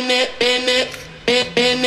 in it, in it, in it.